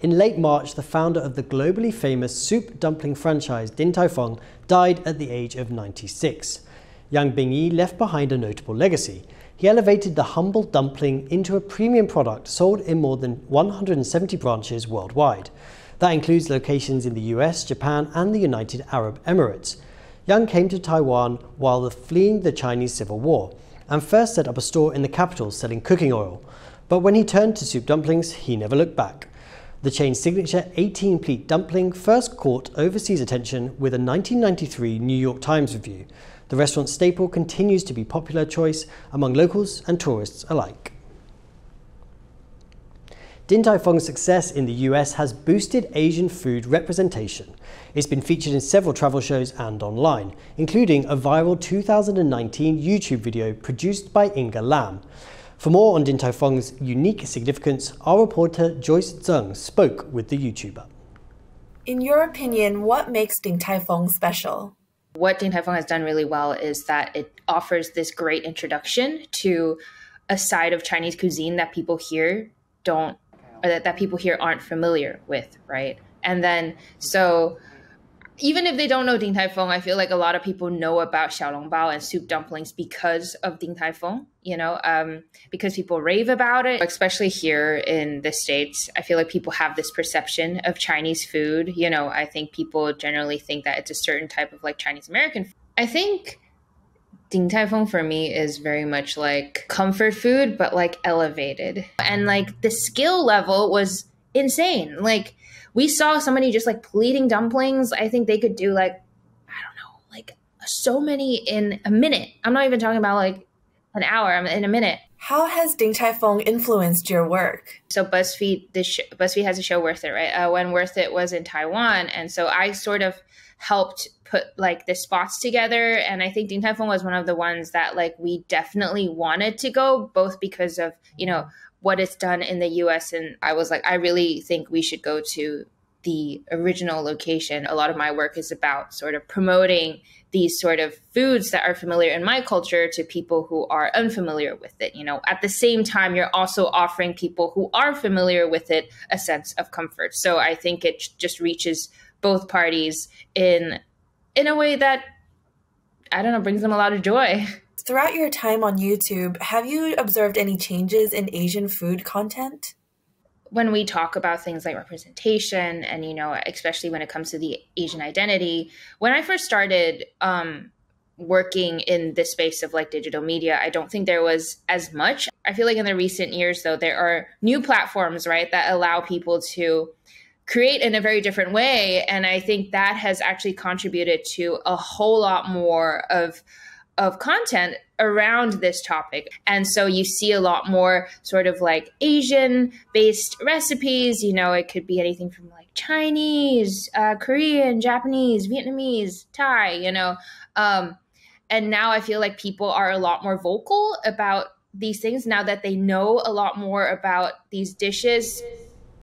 In late March, the founder of the globally famous soup dumpling franchise Din Tai Fung died at the age of 96. Yang Bingyi left behind a notable legacy. He elevated the humble dumpling into a premium product sold in more than 170 branches worldwide. That includes locations in the US, Japan, and the United Arab Emirates. Yang came to Taiwan while fleeing the Chinese Civil War and first set up a store in the capital selling cooking oil. But when he turned to soup dumplings, he never looked back. The chain's signature 18 pleat dumpling first caught overseas attention with a 1993 New York Times review. The restaurant staple continues to be popular choice among locals and tourists alike. Din Tai Fung's success in the US has boosted Asian food representation. It's been featured in several travel shows and online, including a viral 2019 YouTube video produced by Inga Lam. For more on Din Tai Fung's unique significance, our reporter Joyce Tseng spoke with the YouTuber. In your opinion, what makes Din Tai Fung special? What Din Tai Fung has done really well is that it offers this great introduction to a side of Chinese cuisine that people here don't or that, that people here aren't familiar with, right? And then so even if they don't know Ding Tai Fung, I feel like a lot of people know about xiaolongbao and soup dumplings because of Ding Tai Fung, you know, um, because people rave about it, especially here in the States. I feel like people have this perception of Chinese food. You know, I think people generally think that it's a certain type of like Chinese American. I think Ding Tai Fung for me is very much like comfort food, but like elevated. And like the skill level was insane. Like we saw somebody just like pleating dumplings. I think they could do like, I don't know, like so many in a minute. I'm not even talking about like an hour, I'm in a minute. How has Ding Tai Fung influenced your work? So BuzzFeed, this sh- BuzzFeed has a show Worth It, right? Uh, when Worth It was in Taiwan, and so I sort of helped put like the spots together and i think Ding Tai Fung was one of the ones that like we definitely wanted to go both because of you know what it's done in the us and i was like i really think we should go to the original location a lot of my work is about sort of promoting these sort of foods that are familiar in my culture to people who are unfamiliar with it you know at the same time you're also offering people who are familiar with it a sense of comfort so i think it just reaches both parties in in a way that I don't know brings them a lot of joy. Throughout your time on YouTube, have you observed any changes in Asian food content? When we talk about things like representation and you know especially when it comes to the Asian identity, when I first started um working in the space of like digital media, I don't think there was as much. I feel like in the recent years though there are new platforms, right, that allow people to create in a very different way and i think that has actually contributed to a whole lot more of of content around this topic. And so you see a lot more sort of like asian based recipes. You know it could be anything from like chinese uh, korean japanese vietnamese thai you know. Um, and now i feel like people are a lot more vocal about these things now that they know a lot more about these dishes